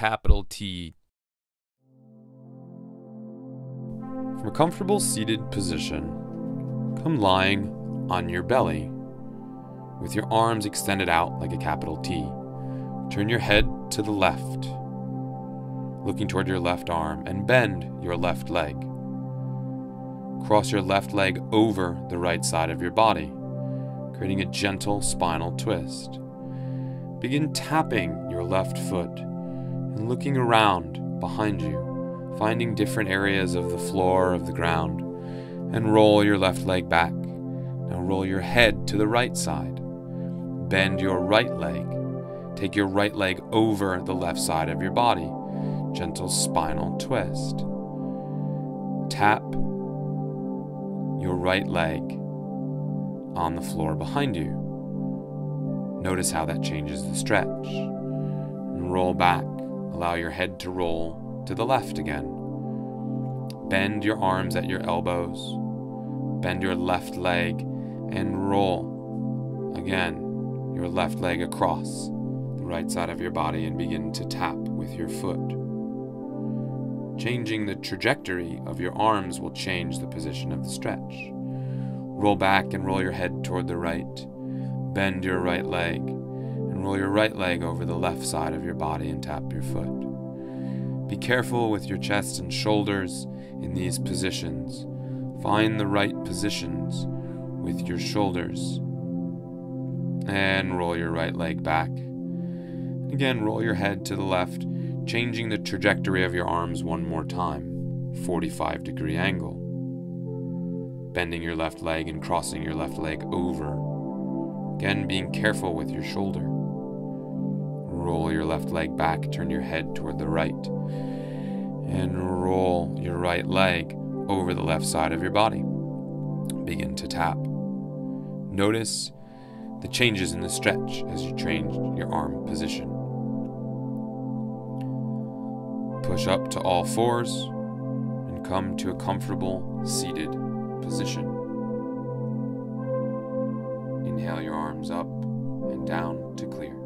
capital T. From a comfortable seated position, come lying on your belly with your arms extended out like a capital T. Turn your head to the left, looking toward your left arm, and bend your left leg. Cross your left leg over the right side of your body, creating a gentle spinal twist. Begin tapping your left foot and looking around behind you, finding different areas of the floor of the ground, and roll your left leg back. Now roll your head to the right side. Bend your right leg. Take your right leg over the left side of your body. Gentle spinal twist. Tap your right leg on the floor behind you. Notice how that changes the stretch. And roll back. Allow your head to roll to the left again. Bend your arms at your elbows. Bend your left leg and roll. Again, your left leg across the right side of your body and begin to tap with your foot. Changing the trajectory of your arms will change the position of the stretch. Roll back and roll your head toward the right. Bend your right leg and roll your right leg over the left side of your body and tap your foot. Be careful with your chest and shoulders in these positions. Find the right positions with your shoulders and roll your right leg back. Again, roll your head to the left, changing the trajectory of your arms one more time, 45 degree angle. Bending your left leg and crossing your left leg over. Again, being careful with your shoulder. Roll your left leg back, turn your head toward the right, and roll your right leg over the left side of your body. Begin to tap. Notice the changes in the stretch as you change your arm position. Push up to all fours and come to a comfortable seated position. Inhale your arms up and down to clear.